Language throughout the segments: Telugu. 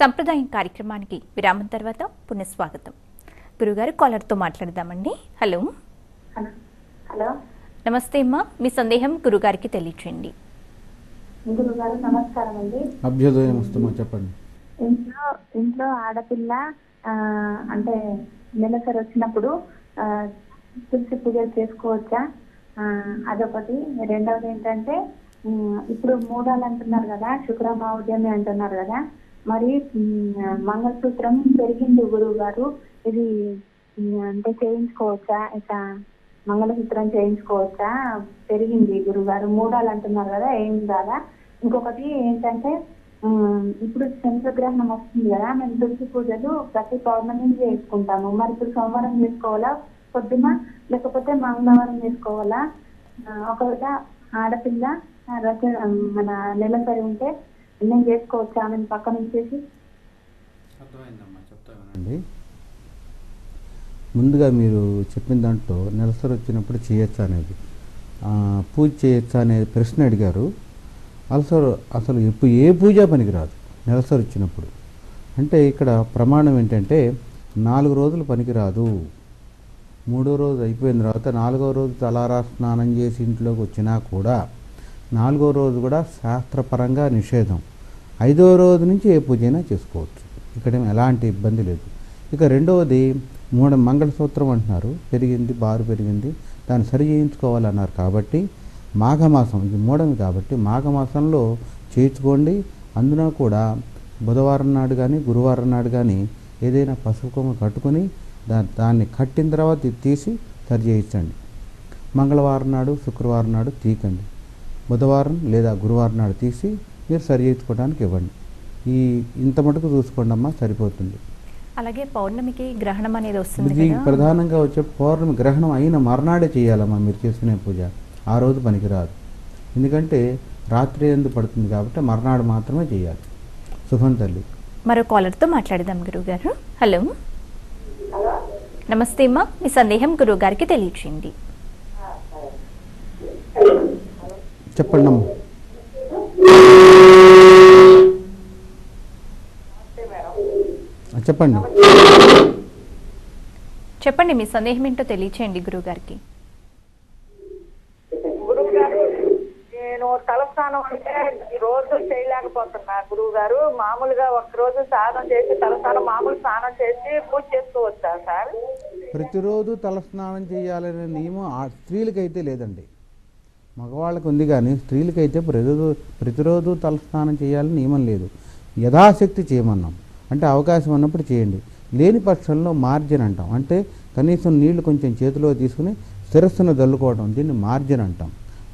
సంప్రదాయం కార్యక్రమానికి విరామం తర్వాత పునఃస్వాగతం. గురుగారు కాలర్తో మాట్లాడదామండి. హలో. హలో. హలో. నమస్తే అమ్మా. మీ సందేహం గురుగారికి తెలియచేయండి. గురుగారు నమస్కారం అండి. అభ్యుదయం చెప్పండి? ఇంట్లో ఇంట్లో ఆడపిల్ల ఆ, అంటే నెలసరి వచ్చినప్పుడు ఆ, తులసి పూజలు చేసుకోవచ్చా? ఆ, అదొకటి. రెండవది ఏంటంటే ఇప్పుడు మూడాలు అంటున్నారు కదా శుక్రభావుద్యమి అంటున్నారు కదా మరి మంగళసూత్రం పెరిగింది గురువు గారు. ఇది అంటే చేయించుకోవచ్చా? ఇట్లా మంగళసూత్రం చేయించుకోవచ్చా? పెరిగింది గురుగారు మూడాలు అంటున్నారు కదా ఏం కాదా ఇంకొకటి ఏంటంటే ఇప్పుడు చంద్రగ్రహణం వస్తుంది కదా మేము తులసి పూజలు ప్రతి పౌర్ణమి చేసుకుంటాము. మరి ఇప్పుడు సోమవారం చేసుకోవాలా పొద్దున? లేకపోతే మంగళవారం చేసుకోవాలా? ఒకవేళ ఆడపిల్ల రచ మన నెలసరి ఉంటే నేను చేసుకోవచ్చా? ఆమె పక్కన ఉంచేసి? అర్థమైందమ్మా చెప్తానండి ముందుగా మీరు చెప్పిన దాంట్లో నెలసరి వచ్చినప్పుడు చేయొచ్చా అనేది. ఆ, పూజ చేయొచ్చా అనే ప్రశ్న అడిగారు. అసలు అసలు ఇప్పుడు ఏ పూజ పనికిరాదు నెలసరి వచ్చినప్పుడు. అంటే ఇక్కడ ప్రమాణం ఏంటంటే నాలుగు రోజులు పనికిరాదు. మూడో రోజు అయిపోయిన తర్వాత నాలుగో రోజు తలారా స్నానం చేసి ఇంట్లోకి వచ్చినా కూడా నాలుగో రోజు కూడా శాస్త్రపరంగా నిషేధం. ఐదో రోజు నుంచి ఏ పూజ అయినా చేసుకోవచ్చు. ఇక్కడ ఎలాంటి ఇబ్బంది లేదు. ఇక రెండవది మూడు మంగళసూత్రం అంటున్నారు. పెరిగింది బారు పెరిగింది. దాన్ని సరి చేయించుకోవాలన్నారు కాబట్టి మాఘమాసం ఇది మూడమి కాబట్టి మాఘమాసంలో చేయించుకోండి. అందులో కూడా బుధవారం నాడు కానీ గురువారం నాడు కానీ ఏదైనా పసుపు కొమ్మ కట్టుకొని దా దాన్ని కట్టిన తర్వాత తీసి సరి చేయించండి. మంగళవారం నాడు శుక్రవారం నాడు తీకండి బుధవారం లేదా గురువారం నాడు తీసి మీరు సరి చేయించుకోవడానికి ఇవ్వండి. ఈ ఇంత మటుకు చూసుకోండి అమ్మా సరిపోతుంది. అలాగే పౌర్ణమికి గ్రహణం అనేది వస్తుంది ఇది ప్రధానంగా వచ్చే పౌర్ణమి గ్రహణం అయిన మర్నాడే చేయాలమ్మా మీరు చేసుకునే పూజ. ఆ రోజు పనికిరాదు. ఎందుకంటే రాత్రి ఎందు పడుతుంది కాబట్టి మర్నాడు మాత్రమే చేయాలి. శుభం తల్లి. మరో కాలర్తో మాట్లాడదాం గురుగారు. హలో. నమస్తే అమ్మా. మీ సందేహం గురుగారికి తెలియచేయండి. చెప్పండి అమ్మా. చెప్పండి. చెప్పండి మీ సందేహం ఏంటో తెలియచేయండి గురుగారికి గురువు గారు నేను తలస్నానం అంటే ఈ రోజు చేయలేకపోతున్నా. గురువు గారు మామూలుగా రోజు స్నానం చేసి తలస్నానం మామూలు స్నానం చేసి పూజ చేసుకోవచ్చా సార్? ప్రతిరోజు తలస్నానం చేయాలనే నియమం ఆ స్త్రీలకైతే లేదండి. మగవాళ్ళకు ఉంది కానీ స్త్రీలకైతే ప్రతిరోజు ప్రతిరోజు తలస్నానం చేయాలని నియమం లేదు. యథాశక్తి చేయమన్నాం. అంటే అవకాశం ఉన్నప్పుడు చేయండి. లేని పక్షంలో మార్జిన్ అంటాం. అంటే కనీసం నీళ్ళు కొంచెం చేతిలో తీసుకుని శిరస్సును దల్లుకోవడం దీన్ని మార్జిన్ అంటాం.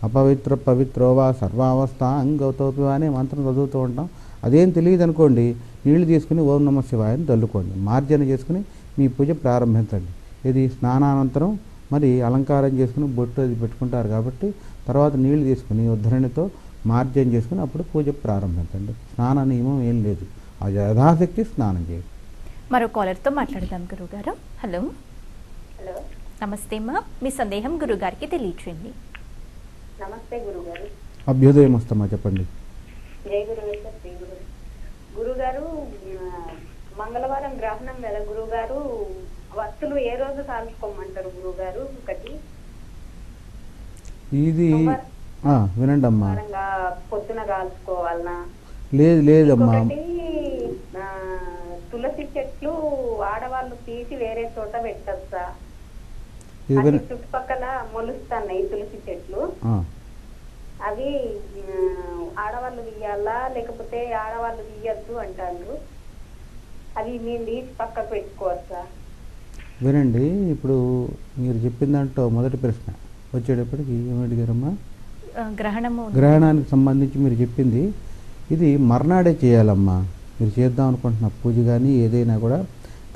అపవిత్ర పవిత్రోవా సర్వావస్థ అంగౌతోపి అనే మంత్రం చదువుతూ ఉంటాం. అదేం తెలియదు అనుకోండి నీళ్ళు తీసుకుని ఓం నమ శివాయని దల్లుకోండి మార్జన చేసుకుని మీ పూజ ప్రారంభించండి. ఇది స్నానానంతరం మరి అలంకారం చేసుకుని బొట్టు అది పెట్టుకుంటారు కాబట్టి తర్వాత నీళ్ళు తీసుకుని ఉద్ధరణితో మార్జన చేసుకుని అప్పుడు పూజ ప్రారంభించండి స్నాన నియమం ఏం లేదు. ఆ యథాశక్తి స్నానం చేయండి. మరో కాలర్తో మాట్లాడదాం గురుగారు. హలో. హలో. నమస్తే అమ్మా మీ సందేహం గురుగారికి తెలియచేయండి. నమస్తే గురుగారు. అభ్యుదయం వస్తామా చెప్పండి. జై గురువేశ్వర శ్రీ గురు. గురుగారు మంగళవారం గ్రహణం కదా గురుగారు వస్తువులు ఏ రోజు కాల్చుకోమంటారు గురుగారు? ఒకటి. ఇది వినండి అమ్మా. పొద్దున కాల్చుకోవాలనా? లేదు లేదమ్మా. తులసి చెట్లు ఆడవాళ్ళు తీసి వేరే చోట పెట్టచ్చా చుట్టుపక్కల మొలుస్తున్నాయి తులసి చెట్లు. అవి ఆడవాళ్ళు తీయాలా? లేకపోతే ఆడవాళ్ళు తీయద్దు అంటారు అవి మేము తీసి పక్కకు పెట్టుకోవచ్చా? వినండి ఇప్పుడు మీరు చెప్పిన దాంట్లో మొదటి ప్రశ్న. వచ్చేటప్పటికి ఏమి అడిగారమ్మా ఆ, గ్రహణము. గ్రహణానికి సంబంధించి మీరు చెప్పింది ఇది మర్నాడే చేయాలమ్మా. మీరు చేద్దాం అనుకుంటున్న పూజ కానీ ఏదైనా కూడా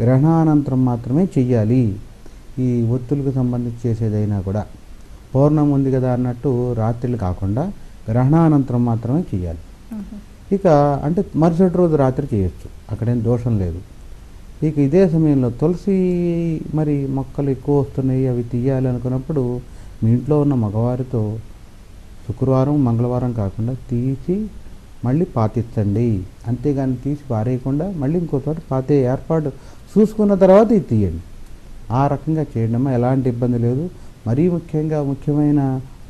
గ్రహణానంతరం మాత్రమే చెయ్యాలి. ఈ ఒత్తులకు సంబంధించి చేసేదైనా కూడా. పౌర్ణమి ఉంది కదా అన్నట్టు రాత్రులు కాకుండా గ్రహణానంతరం మాత్రమే చేయాలి. ఇక అంటే మరుసటి రోజు రాత్రి చేయొచ్చు. అక్కడేం దోషం లేదు. ఇక ఇదే సమయంలో తులసి మరి మొక్కలు ఎక్కువ వస్తున్నాయి అవి తీయాలి అనుకున్నప్పుడు మీ ఇంట్లో ఉన్న మగవారితో శుక్రవారం మంగళవారం కాకుండా తీసి మళ్ళీ పాతిచ్చండి. అంతేగాని తీసి పారేయకుండా మళ్ళీ ఇంకో చోట పాతే ఏర్పాటు చూసుకున్న తర్వాత ఇది తీయండి. ఆ రకంగా చేయడం ఎలాంటి ఇబ్బంది లేదు. మరీ ముఖ్యంగా ముఖ్యమైన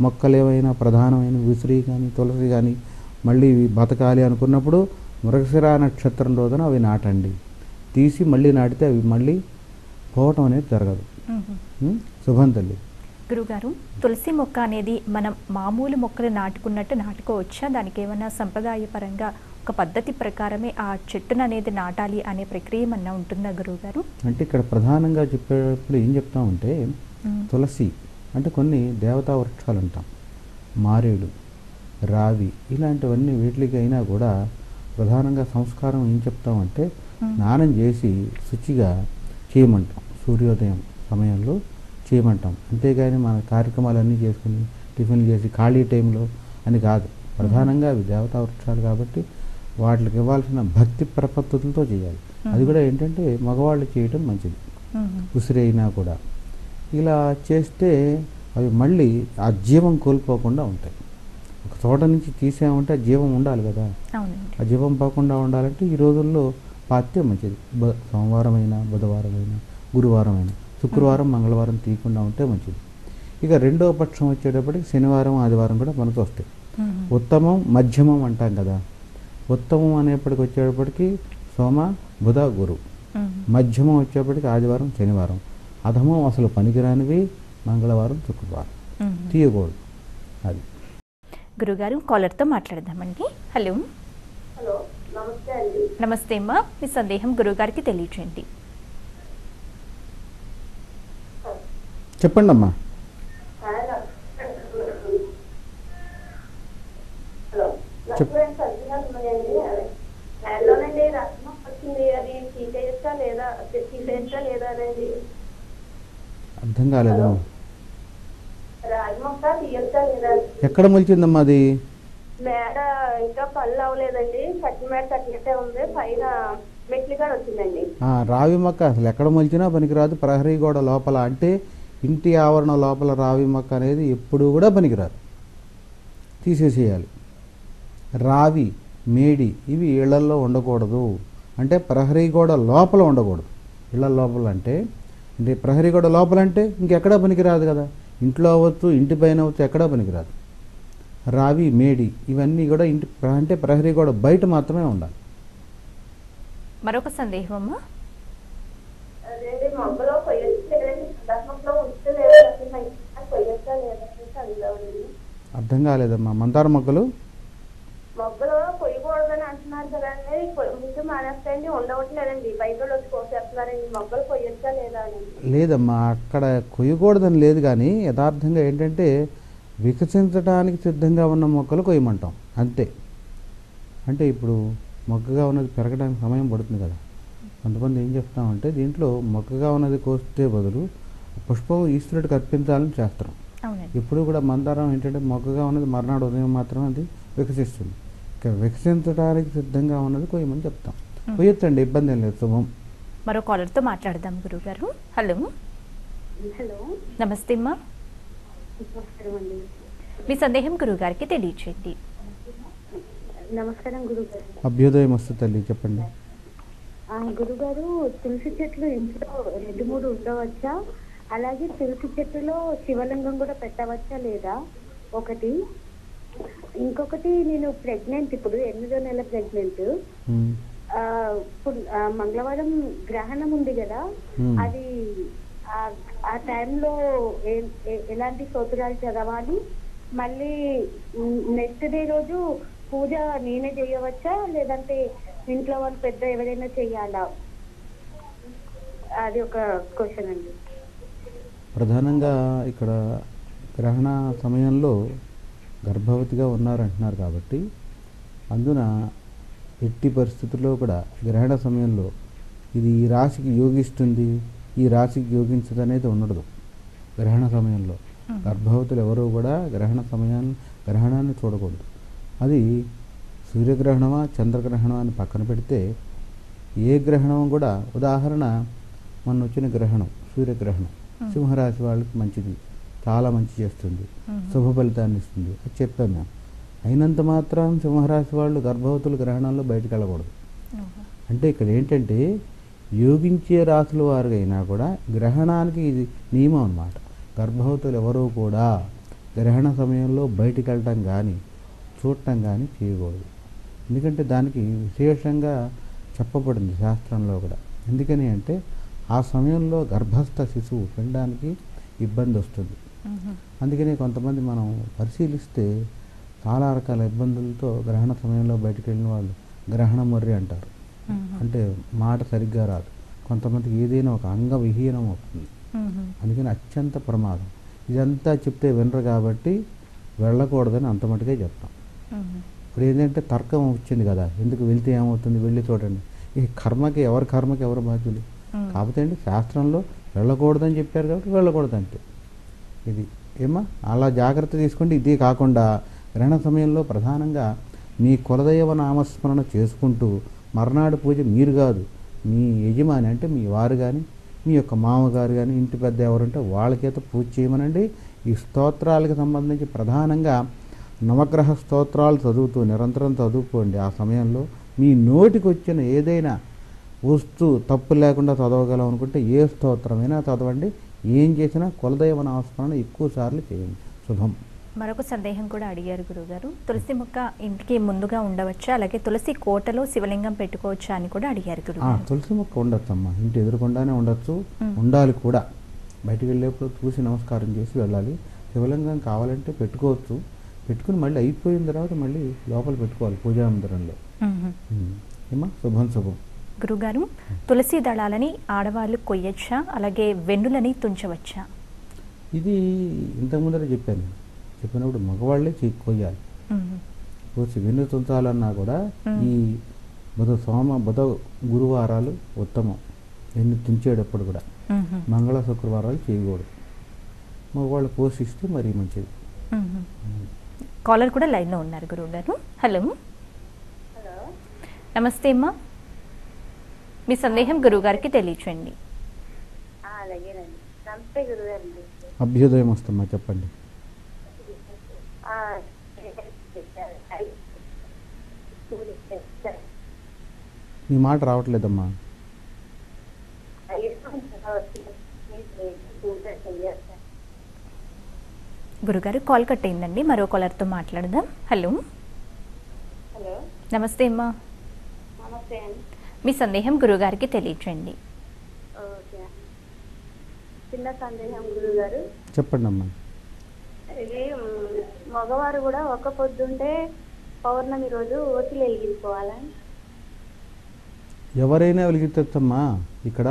మొక్కలు ఏవైనా ప్రధానమైన ఉసిరి కానీ తులసి కానీ మళ్ళీ ఇవి బతకాలి అనుకున్నప్పుడు మృగశిర నక్షత్రం రోజున అవి నాటండి. తీసి మళ్ళీ నాటితే అవి మళ్ళీ పోవటం అనేది జరగదు? శుభం తల్లి. గురుగారు తులసి మొక్క అనేది మనం మామూలు మొక్కలు నాటుకున్నట్టు నాటుకోవచ్చా దానికి ఏమైనా సంప్రదాయపరంగా ఒక పద్ధతి ప్రకారమే ఆ చెట్టును అనేది నాటాలి అనే ప్రక్రియ ఏమన్నా ఉంటుందా గురువుగారు అంటే ఇక్కడ ప్రధానంగా చెప్పేటప్పుడు ఏం చెప్తామంటే. తులసి అంటే కొన్ని దేవతా వృక్షాలు అంటాం మారేడు రావి ఇలాంటివన్నీ వీటికి అయినా కూడా ప్రధానంగా సంస్కారం ఏం చెప్తామంటే. స్నానం చేసి శుచిగా చేయమంటాం సూర్యోదయం సమయంలో చేయమంటాం. అంతేగాని మన కార్యక్రమాలన్నీ చేసుకుని టిఫిన్లు చేసి ఖాళీ టైంలో అని కాదు. ప్రధానంగా అవి దేవతా వృక్షాలు కాబట్టి వాటికి ఇవ్వాల్సిన భక్తి ప్రపత్తులతో చేయాలి. అది కూడా ఏంటంటే మగవాళ్ళు చేయటం మంచిది. ఉసిరి అయినా కూడా. ఇలా చేస్తే అవి మళ్ళీ ఆ జీవం కోల్పోకుండా ఉంటాయి. ఒక చోట నుంచి తీసామంటే ఆ జీవం ఉండాలి కదా. ఆ జీవం పోకుండా ఉండాలంటే ఈ రోజుల్లో పాత్తే మంచిది. సోమవారం అయినా బుధవారం అయినా గురువారం అయినా శుక్రవారం మంగళవారం తీయకుండా ఉంటే మంచిది. ఇక రెండో పక్షం వచ్చేటప్పటికి శనివారం ఆదివారం కూడా మనకు వస్తాయి. ఉత్తమం మధ్యమం అంటాం కదా. ఉత్తమం అనేప్పటికి వచ్చేటప్పటికి సోమ బుధ గురు. మధ్యమం వచ్చేప్పటికి ఆదివారం శనివారం. అధమం అసలు పనికిరానివి మంగళవారం శుక్రవారం. తీయకూడదు. అది. గురుగారు కాలర్తో మాట్లాడదామండి. హలో. హలో నమస్తే అండి. నమస్తే అమ్మా. మీ సందేహం గురుగారికి తెలియచేయండి చెప్పండి అమ్మా హలో చెప్. నాకు సర్దిగా ఉన్నాయండి హ్యాండ్లోనండి రక్తం వచ్చింది అది తీసేయచ్చా లేదా తీసేయచ్చా లేదా? అనేది. అర్థం కాలేదమ్మా. రాగి మొక్క తీయచ్చా లేదా? ఎక్కడ మొలిచిందమ్మా అది? మేడ ఇంకా పళ్ళు అవ్వలేదండి. కట్టి మేడ ఉంది. పైన మెట్లు కూడా వచ్చిందండి. రావి మొక్క అసలు ఎక్కడ మొలిచినా పనికిరాదు. ప్రహరీ గోడ లోపల. అంటే ఇంటి ఆవరణ లోపల రావి మొక్క అనేది ఎప్పుడూ కూడా పనికిరాదు. తీసేసేయాలి. రావి మేడి ఇవి ఇళ్ళల్లో ఉండకూడదు. అంటే ప్రహరీ గోడ లోపల ఉండకూడదు. ఇళ్ళ లోపల అంటే అంటే ప్రహరీ గోడ లోపల అంటే ఇంకెక్కడా పనికిరాదు కదా. ఇంట్లో అవ్వచ్చు ఇంటి పైన అవ్వచ్చు ఎక్కడా పనికిరాదు. రావి మేడి ఇవన్నీ కూడా ఇంటి అంటే ప్రహరీ గోడ బయట మాత్రమే ఉండాలి. మరొక సందేహం అమ్మా అదేంటి మొగ్గలో మొక్కలో కొయ్యచ్చా అర్థం కాలేదమ్మా. మందార మొగ్గలు? కొయ్యకూడదని అంటున్నారు కదండి. ముందు మానేస్తాయండి ఉండవట్లేదండి. బయట వాళ్ళు వచ్చి కోసేస్తున్నారండి. మొగ్గలు కొయ్యొచ్చా లేదా అని లేదమ్మా అక్కడ కొయ్యకూడదని లేదు కానీ యథార్థంగా ఏంటంటే వికసించడానికి సిద్ధంగా ఉన్న మొక్కలు కొయ్యమంటాం. అంతే. అంటే ఇప్పుడు మొక్కగా ఉన్నది పెరగడానికి సమయం పడుతుంది కదా. కొంతమంది ఏం చెప్తామంటే దీంట్లో మొక్కగా ఉన్నది కోస్తే బదులు పుష్పం ఈశ్వరుడికి అర్పించాలని చేస్తాం అవునండి. ఇప్పుడు కూడా మందారం ఏంటంటే మొక్కగా ఉన్నది మర్నాడు ఉదయం మాత్రమే అది వికసిస్తుంది. ఇక వికసించడానికి సిద్ధంగా ఉన్నది కొయ్యమని చెప్తాం. కొయ్యొచ్చండి ఇబ్బంది ఏం లేదు. శుభం. మరో కాలర్తో మాట్లాడదాం గురుగారు హలో. హలో. నమస్తే అమ్మా. మీ సందేహం గురుగారికి తెలియచేయండి. నమస్కారం గురుగారు అభ్యుదయం వస్తు తల్లి చెప్పండి. గురుగారు తులసి చెట్లు ఇంట్లో రెండు మూడు ఉండవచ్చా? అలాగే తులసి చెట్టులో శివలింగం కూడా పెట్టవచ్చా లేదా? ఒకటి. ఇంకొకటి నేను ప్రెగ్నెంట్ ఇప్పుడు ఎనిమిదో నెల ప్రెగ్నెంట్. మంగళవారం గ్రహణం ఉంది కదా. అది ఆ- ఆ టైంలో ఎలాంటి స్తోత్రాలు చదవాలి? మళ్ళీ నెక్స్ట్ డే రోజు పూజ నేనే చేయవచ్చా? లేదంటే ఇంట్లో వాళ్ళు పెద్ద ఎవరైనా చెయ్యాలా అది ఒక క్వశ్చన్ అండి. ప్రధానంగా ఇక్కడ గ్రహణ సమయంలో గర్భవతిగా ఉన్నారంటున్నారు కాబట్టి అందున ఎట్టి పరిస్థితుల్లో కూడా గ్రహణ సమయంలో ఇది ఈ రాశికి యోగిస్తుంది ఈ రాశికి యోగించదు అనేది ఉండదు. గ్రహణ సమయంలో గర్భవతులు ఎవరు కూడా గ్రహణ సమయాన్ని గ్రహణాన్ని చూడకూడదు. అది సూర్యగ్రహణమా చంద్రగ్రహణమా అని పక్కన పెడితే ఏ గ్రహణం కూడా ఉదాహరణ మొన్న వచ్చిన గ్రహణం సూర్యగ్రహణం. సింహరాశి వాళ్ళకి మంచిది. చాలా మంచి చేస్తుంది. శుభ ఫలితాన్ని ఇస్తుంది. అది చెప్పాం మేము అయినంత మాత్రం సింహరాశి వాళ్ళు గర్భవతులు గ్రహణంలో బయటకు వెళ్ళకూడదు. అంటే ఇక్కడ ఏంటంటే యోగించే రాసుల వారికైనా కూడా గ్రహణానికి ఇది నియమం అన్నమాట. గర్భవతులు ఎవరూ కూడా గ్రహణ సమయంలో బయటికి వెళ్ళటం కానీ చూడటం కానీ చేయకూడదు. ఎందుకంటే దానికి విశేషంగా చెప్పబడింది శాస్త్రంలో కూడా ఎందుకని అంటే ఆ సమయంలో గర్భస్థ శిశువు పెళ్ళడానికి ఇబ్బంది వస్తుంది. అందుకని కొంతమంది మనం పరిశీలిస్తే చాలా రకాల ఇబ్బందులతో గ్రహణ సమయంలో బయటకు వెళ్ళిన వాళ్ళు గ్రహణ మొర్రి అంటారు. అంటే మాట సరిగ్గా రాదు కొంతమందికి ఏదైనా ఒక అంగ విహీనం అవుతుంది. అందుకని అత్యంత ప్రమాదం ఇదంతా చెప్తే వినరు కాబట్టి వెళ్ళకూడదని అంత మటుకే చెప్తాం. ఇప్పుడు ఏంటంటే తర్కం వచ్చింది కదా. ఎందుకు వెళ్తే ఏమవుతుంది? వెళ్ళి చూడండి. ఈ కర్మకి ఎవరి కర్మకి ఎవరు బాధ్యులు. కాకపోతే అండి శాస్త్రంలో వెళ్ళకూడదని చెప్పారు కాబట్టి వెళ్ళకూడదు అంతే ఇది ఏమా అలా జాగ్రత్త తీసుకోండి ఇది కాకుండా గ్రహణ సమయంలో ప్రధానంగా మీ కులదైవ నామస్మరణ చేసుకుంటూ మర్నాడు పూజ మీరు కాదు మీ యజమాని అంటే మీ వారు కానీ మీ యొక్క మామగారు కానీ ఇంటి పెద్ద ఎవరుంటే వాళ్ళ చేత పూజ చేయమనండి. ఈ స్తోత్రాలకు సంబంధించి ప్రధానంగా నవగ్రహ స్తోత్రాలు చదువుతూ నిరంతరం చదువుకోండి. ఆ సమయంలో మీ నోటికి వచ్చిన ఏదైనా వస్తూ తప్పు లేకుండా చదవగలం అనుకుంటే ఏ స్తోత్రమైనా చదవండి. ఏం చేసినా కులదైవ నామస్మరణ ఎక్కువ సార్లు చేయండి. శుభం. మరొక సందేహం కూడా అడిగారు గురుగారు. తులసి మొక్క ఇంటికి ముందుగా ఉండవచ్చా? అలాగే తులసి కోటలో శివలింగం పెట్టుకోవచ్చా అని కూడా అడిగారు తులసి మొక్క ఉండొచ్చు అమ్మా ఇంటి ఎదురుకుండానే ఉండొచ్చు. ఉండాలి కూడా. బయటికి వెళ్ళేప్పుడు చూసి నమస్కారం చేసి వెళ్ళాలి. శివలింగం కావాలంటే పెట్టుకోవచ్చు. పెట్టుకుని మళ్ళీ అయిపోయిన తర్వాత మళ్ళీ లోపల పెట్టుకోవాలి పూజా మందిరంలో. మ్మ్. మ్. ఏమా శుభం శుభం. గురుగారు తులసి దళాలని ఆడవాళ్ళు కొయ్యొచ్చా? అలాగే వెన్నులని తుంచవచ్చా? ఇది ఇంతకు ముందర చెప్పాను. చెప్పినప్పుడు మగవాళ్ళే కొయ్యాలి. కోసి వెన్ను తుంచాలన్నా కూడా. ఈ బుధ సోమ బుధ గురువారాలు ఉత్తమం. వెన్ను తుంచేటప్పుడు కూడా. మంగళ శుక్రవారాలు చేయకూడదు. మగవాళ్ళు పోషిస్తే మరీ మంచిది. కాలర్ కూడా లైన్లో ఉన్నారు గురువుగారు హలో. హలో. నమస్తే అమ్మా. మీ సందేహం తెలియచేయండి. అలాగేనండి. నమస్తే గురుగారండి అభ్యుదయం వస్తమ్మా చెప్పండి. నీ మాట రావట్లేదమ్మా. గురుగారు కాల్ కట్ అయిందండి. మరో కాలర్తో మాట్లాడదాం. హలో. హలో. నమస్తే అమ్మా. నమస్తే అండి. మీ సందేహం గురువుగారికి తెలియచేయండి ఓకే. చిన్న సందేహం గురుగారు. చెప్పండి అమ్మా ఇది మగవారు కూడా ఒక్క పొద్దుంటే పౌర్ణమి రోజు ఓసిలు వెలిగించుకోవాలని ఎవరైనా వెలిగించచ్చమ్మా. ఇక్కడ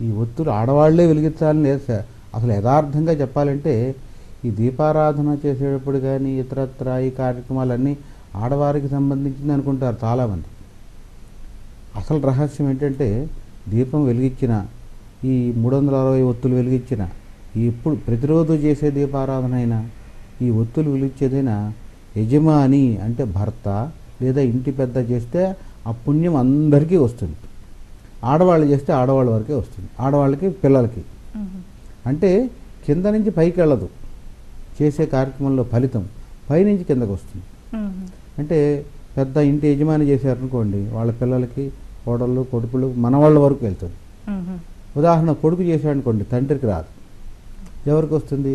ఈ ఒత్తులు ఆడవాళ్ళే వెలిగించాలని లేదు సార్ అసలు యథార్థంగా చెప్పాలంటే ఈ దీపారాధన చేసేటప్పుడు కానీ ఇతరత్ర ఈ కార్యక్రమాలన్నీ ఆడవారికి సంబంధించింది అనుకుంటారు చాలామంది. అసలు రహస్యం ఏంటంటే దీపం వెలిగించిన ఈ మూడు వందల అరవై ఒత్తులు వెలిగించిన ఈ ఎప్పుడు ప్రతిరోజు చేసే దీపారాధన అయినా ఈ ఒత్తులు వెలిగించేదైనా యజమాని అంటే భర్త లేదా ఇంటి పెద్ద చేస్తే ఆ పుణ్యం అందరికీ వస్తుంది. ఆడవాళ్ళు చేస్తే ఆడవాళ్ళ వరకే వస్తుంది. ఆడవాళ్ళకి పిల్లలకి. అంటే కింద నుంచి పైకి వెళ్ళదు. చేసే కార్యక్రమంలో ఫలితం పైనుంచి కిందకు వస్తుంది. అంటే పెద్ద ఇంటి యజమాని చేశారనుకోండి వాళ్ళ పిల్లలకి కోడళ్ళు కొడుకులు మనవాళ్ళ వరకు వెళ్తుంది. ఉదాహరణ కొడుకు చేశాడు అనుకోండి తండ్రికి రాదు. ఎవరికి వస్తుంది?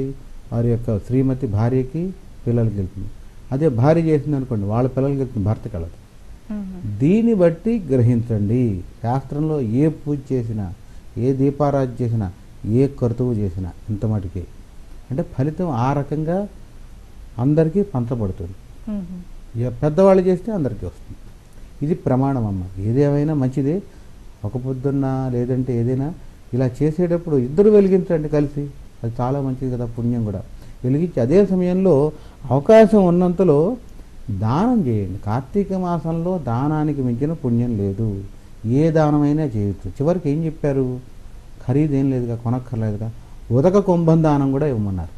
వారి యొక్క శ్రీమతి భార్యకి పిల్లలకి వెళ్తుంది. అదే భార్య చేసింది అనుకోండి వాళ్ళ పిల్లలకి వెళ్తుంది భర్తకి వెళ్ళదు. దీన్ని బట్టి గ్రహించండి శాస్త్రంలో ఏ పూజ చేసినా ఏ దీపారాధన చేసినా ఏ కర్తువు చేసినా ఇంత మటుకే. అంటే ఫలితం ఆ రకంగా అందరికీ పంచబడుతుంది. ఇక పెద్దవాళ్ళు చేస్తే అందరికీ వస్తుంది. ఇది ప్రమాణం అమ్మ. ఏదేమైనా మంచిదే. ఒక పొద్దున్న లేదంటే ఏదైనా ఇలా చేసేటప్పుడు ఇద్దరు వెలిగించండి కలిసి. అది చాలా మంచిది కదా పుణ్యం కూడా. వెలిగించి అదే సమయంలో అవకాశం ఉన్నంతలో దానం చేయండి. కార్తీక మాసంలో దానానికి మించిన పుణ్యం లేదు. ఏ దానమైనా చేయొచ్చు. చివరికి ఏం చెప్పారు? ఖరీదేం లేదుగా కొనక్కర్లేదుగా. ఉదక కుంభం దానం కూడా ఇవ్వమన్నారు.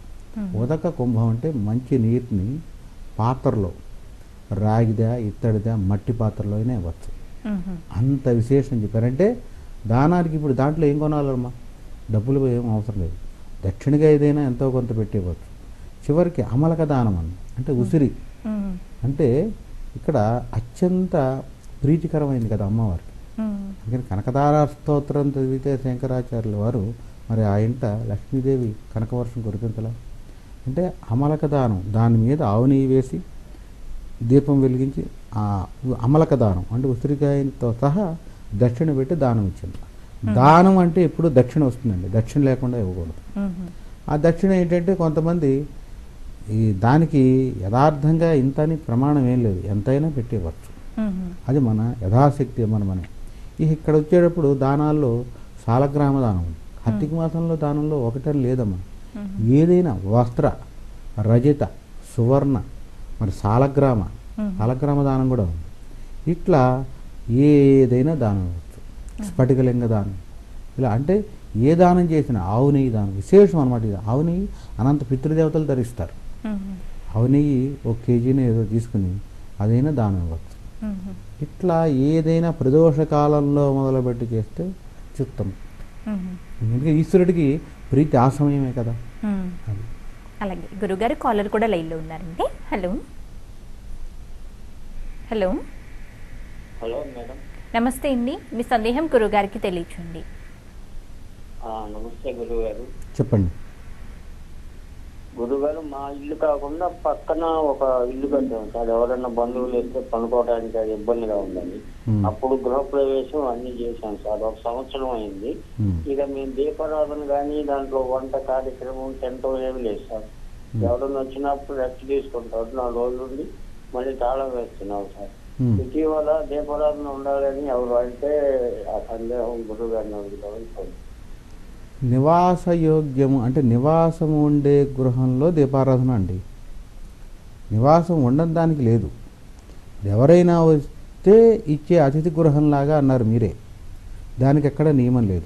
ఉదక కుంభం అంటే మంచి నీటిని పాత్రలో రాగిదా ఇత్తడిదా మట్టి పాత్రలో అయినా ఇవ్వచ్చు అంత విశేషం చెప్పారంటే దానానికి ఇప్పుడు దాంట్లో ఏం కొనాలమ్మా? డబ్బులు ఏం అవసరం లేదు. దక్షిణగా ఏదైనా ఎంతో కొంత పెట్టి ఇవ్వచ్చు చివరికి అమలక దానం అని అంటే ఉసిరి. అంటే ఇక్కడ అత్యంత ప్రీతికరమైంది కదా అమ్మవారికి. అందుకని కనకదార స్తోత్రం చదివితే శంకరాచార్యుల వారు మరి ఆ ఇంట లక్ష్మీదేవి కనకవర్షం కురిపించలా అంటే అమలక దానం దాని మీద ఆవు నెయ్యి వేసి దీపం వెలిగించి ఆ అమలక దానం అంటే ఉసిరికాయతో సహా దక్షిణ పెట్టి దానం ఇచ్చింది. దానం అంటే ఎప్పుడు దక్షిణ వస్తుందండి. దక్షిణ లేకుండా ఇవ్వకూడదు. ఆ దక్షిణ ఏంటంటే కొంతమంది ఈ దానికి యథార్థంగా ఇంత అని ప్రమాణం ఏం లేదు. ఎంతైనా పెట్టి ఇవ్వచ్చు ఉమ్, అది మన యథాశక్తి మన మన. ఇక ఇక్కడ వచ్చేటప్పుడు దానాల్లో సాలగ్రామ దానం ఉంది. కార్తీక మాసంలో దానంలో ఒకటని లేదమ్మా. ఏదైనా వస్త్ర రజిత సువర్ణ మరి సాలగ్రామ. సాలగ్రామ దానం కూడా ఉంది. ఇట్లా ఏదైనా దానం ఇవ్వచ్చు స్ఫటికలింగ దానం. ఇలా అంటే ఏ దానం చేసినా ఆవు నెయ్యి దానం. విశేషం అనమాట ఇది. ఆవు నెయ్యి అనంత పితృదేవతలు ధరిస్తారు. ఆవు నెయ్యి ఒక కేజీని ఏదో తీసుకుని అదైనా దానం ఇవ్వచ్చు ఇట్లా ఏదైనా ప్రదోష కాలంలో మొదలుపెట్టి చేస్తే చిత్తం. ఎందుకంటే ఈశ్వరుడికి ప్రీతి ఆ సమయమే కదా. అలాగే గురుగారు కాలర్ కూడా లైన్లో ఉన్నారండి. హలో. హలో. Hello madam. నమస్తే అండి. మీ సందేహం గురుగారికి తెలియచండి. ఆ, నమస్తే గురువు గారు చెప్పండి. గురుగారు మా ఇల్లు కాకుండా పక్కన ఒక ఇల్లు కట్టాం సార్ ఎవరైనా బంధువులు వస్తే పనుకోవడానికి అది ఇబ్బందిగా ఉందని. అప్పుడు గృహప్రవేశం అన్ని చేశాం సార్ ఒక సంవత్సరం అయింది. ఇక మేము దీపారాధన కానీ దాంట్లో వంట కార్యక్రమం టెంట్ ఏమి లేదు సార్ Hmm. ఎవరైనా వచ్చినప్పుడు రెస్ట్ తీసుకుంటారు నాలుగు రోజులు ఉండి మళ్ళీ తాళం వేస్తున్నాం సార్. ఇటీవల దీపారాధన ఉండాలని ఎవరు అంటే ఆ సందేహం గురువు గారిని అడుగుతామని నివాసయోగ్యము అంటే నివాసం ఉండే గృహంలో దీపారాధన అండి. నివాసం ఉండని దానికి లేదు. ఎవరైనా వస్తే ఇచ్చే అతిథి గృహంలాగా అన్నారు మీరే. దానికి ఎక్కడ నియమం లేదు.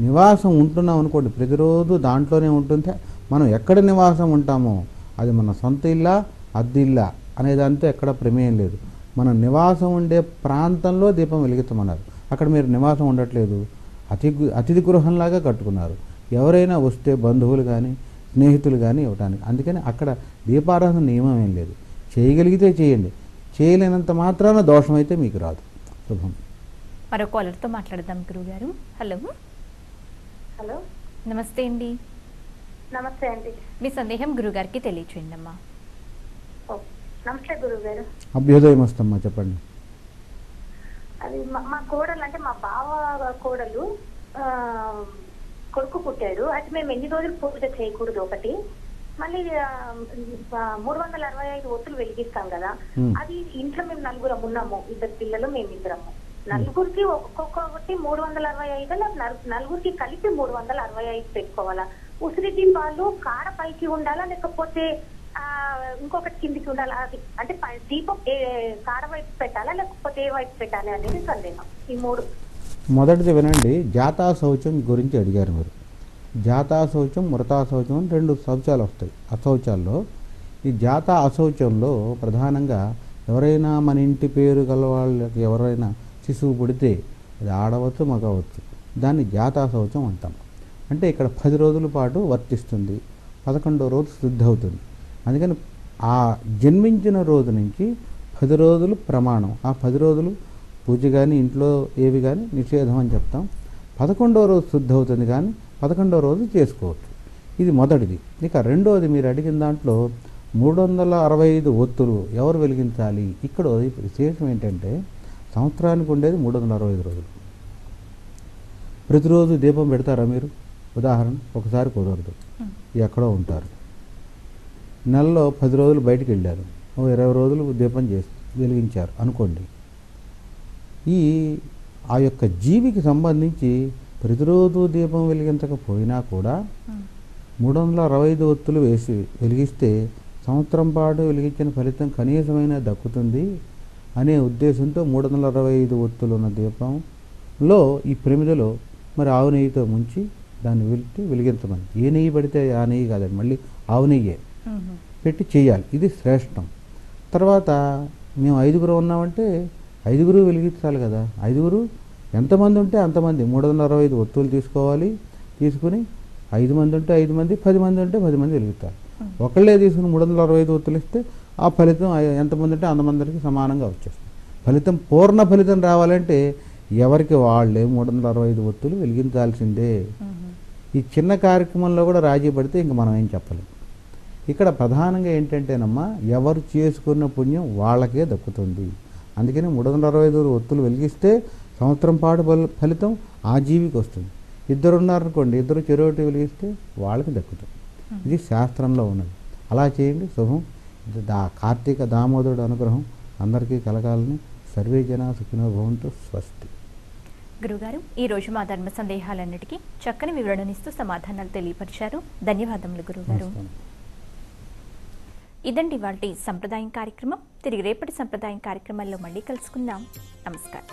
నివాసం ఉంటున్నాం అనుకోండి ప్రతిరోజు దాంట్లోనే ఉంటుంటే మనం ఎక్కడ నివాసం ఉంటామో అది మన సొంత ఇల్లా అద్దె ఇల్లా అనే దాంతో ఎక్కడ ప్రమేయం లేదు. మనం నివాసం ఉండే ప్రాంతంలో దీపం వెలుగుతామన్నారు అక్కడ మీరు నివాసం ఉండట్లేదు. అతి అతిథి గృహంలాగా కట్టుకున్నారు. ఎవరైనా వస్తే బంధువులు కానీ స్నేహితులు కానీ ఇవ్వటానికి. అందుకని అక్కడ దీపారాధన నియమం ఏం లేదు. చేయగలిగితే చేయండి. చేయలేనంత మాత్రాన దోషం అయితే మీకు రాదు. శుభం. మరో కాలర్తో మాట్లాడదాం గురుగారు హలో. హలో. నమస్తే అండి. నమస్తే అండి. మీ సందేహం గురుగారికి తెలియచేయండి అమ్మా నమస్తే గురువు గారు అభ్యుదయం వస్తమ్మా చెప్పండి. అది మా- మా కోడలు అంటే మా బావ కోడలు ఆ, కొడుకు పుట్టాడు. అయితే మేము ఎన్ని రోజులు పూజ చేయకూడదు ఒకటి. మళ్ళీ మూడు వందల అరవై ఐదు ఒత్తులు వెలిగిస్తాం కదా. Hmm. అది ఇంట్లో మేము నలుగురం ఉన్నాము. ఇద్దరు పిల్లలు మేమిద్దరము నలుగురికి ఒక్కొక్కటి మూడు వందల అరవై ఐదు నలుగురికి కలిపి మూడు వందల అరవై ఐదు పెట్టుకోవాలా? ఉసిరి దీపాలు కాడ పైకి ఉండాలా? లేకపోతే ఇంకొకటి కిందికి ఉండాలి అది అంటే దీపం ఏ కాడ వైపు పెట్టాలా? లేకపోతే ఏ వైపు పెట్టాలి అనేది సందేహం. ఈ మూడు. మొదటిది వినండి. జాతా శౌచం గురించి అడిగారు మీరు. జాతా శౌచం మృతా శౌచం అని రెండు శౌచాలు వస్తాయి. అశౌచాల్లో. ఈ జాతా అశౌచంలో ప్రధానంగా ఎవరైనా మన ఇంటి పేరు గల వాళ్ళకి ఎవరైనా శిశువు పుడితే అది ఆడవచ్చు మగవచ్చు. దాన్ని జాతా శౌచం అంటాం. అంటే ఇక్కడ పది రోజుల పాటు వర్తిస్తుంది. పదకొండో రోజు శుద్ధి అవుతుంది. అందుకని ఆ జన్మించిన రోజు నుంచి పది రోజులు ప్రమాణం. ఆ పది రోజులు పూజ కానీ ఇంట్లో ఏవి కానీ నిషేధం అని చెప్తాం. పదకొండవ రోజు శుద్ధి అవుతుంది కానీ పదకొండవ రోజు చేసుకోవచ్చు. ఇది మొదటిది. ఇక రెండవది మీరు అడిగిన దాంట్లో మూడు వందల అరవై ఐదు ఒత్తులు ఎవరు వెలిగించాలి? ఇక్కడ విశేషం ఏంటంటే సంవత్సరానికి ఉండేది మూడు వందల అరవై ఐదు రోజులు. ప్రతిరోజు దీపం పెడతారా మీరు? ఉదాహరణ ఒకసారి కుదరదు. ఎక్కడో ఉంటారు. నెలలో పది రోజులు బయటికి వెళ్ళారు. ఓ ఇరవై రోజులు దీపం చేసి వెలిగించారు. అనుకోండి. ఈ ఆ యొక్క జీవికి సంబంధించి ప్రతిరోజు దీపం వెలిగించకపోయినా కూడా మూడు వందల అరవై ఐదు ఒత్తులు వేసి వెలిగిస్తే సంవత్సరం పాటు వెలిగించిన ఫలితం కనీసమైన దక్కుతుంది అనే ఉద్దేశంతో మూడు వందల అరవై ఐదు ఒత్తులు ఉన్న దీపంలో ఈ ప్రమిదలో మరి ఆవు నెయ్యితో ముంచి దాన్ని వెలిటి వెలిగించమని. ఏ నెయ్యి పడితే ఆ నెయ్యి కాదండి. మళ్ళీ ఆవు నెయ్యే. పెట్టి చేయాలి. ఇది శ్రేష్టం. తర్వాత మేము ఐదుగురు ఉన్నామంటే ఐదుగురు వెలిగించాలి కదా. ఐదుగురు ఎంతమంది ఉంటే అంతమంది మూడు వందల అరవై ఐదు ఒత్తులు తీసుకోవాలి. తీసుకుని ఐదు మంది ఉంటే ఐదు మంది పది మంది ఉంటే పది మంది వెలుగుతారు ఒకళ్ళే తీసుకుని మూడు వందల అరవై ఐదు ఒత్తులు ఇస్తే ఆ ఫలితం ఎంతమంది ఉంటే అంతమందికి సమానంగా వచ్చేస్తుంది. ఫలితం పూర్ణ ఫలితం రావాలంటే ఎవరికి వాళ్ళే మూడు వందల అరవై ఐదు ఒత్తులు వెలిగించాల్సిందే. ఈ చిన్న కార్యక్రమంలో కూడా రాజీ పడితే ఇంక మనం ఏం చెప్పలేం. ఇక్కడ ప్రధానంగా ఏంటంటేనమ్మా ఎవరు చేసుకున్న పుణ్యం వాళ్ళకే దక్కుతుంది. అందుకని మూడు వందల అరవై ఐదు ఒత్తులు వెలిగిస్తే సంవత్సరం పాటు ఫలి- ఫలితం ఆ జీవికి వస్తుంది. ఇద్దరు ఉన్నారనుకోండి ఇద్దరు చెరువుటి వెలిగిస్తే వాళ్ళకి దక్కుతుంది. ఇది శాస్త్రంలో ఉన్నది. అలా చేయండి శుభం. దా కార్తీక దామోదరుడు అనుగ్రహం. అందరికీ కలగాలని సర్వే జన సుఖినో భవంతు స్వస్తి. గురుగారు ఈ రోజు మా ధర్మ సందేహాలన్నిటికీ చక్కని వివరణనిస్తూ సమాధానాలు తెలియపరిచారు. ధన్యవాదములు గురుగారు. ఇదండి వాటి సంప్రదాయం కార్యక్రమం. తిరిగి రేపటి సంప్రదాయం కార్యక్రమంలో మళ్ళీ కలుసుకుందాం. నమస్కారం.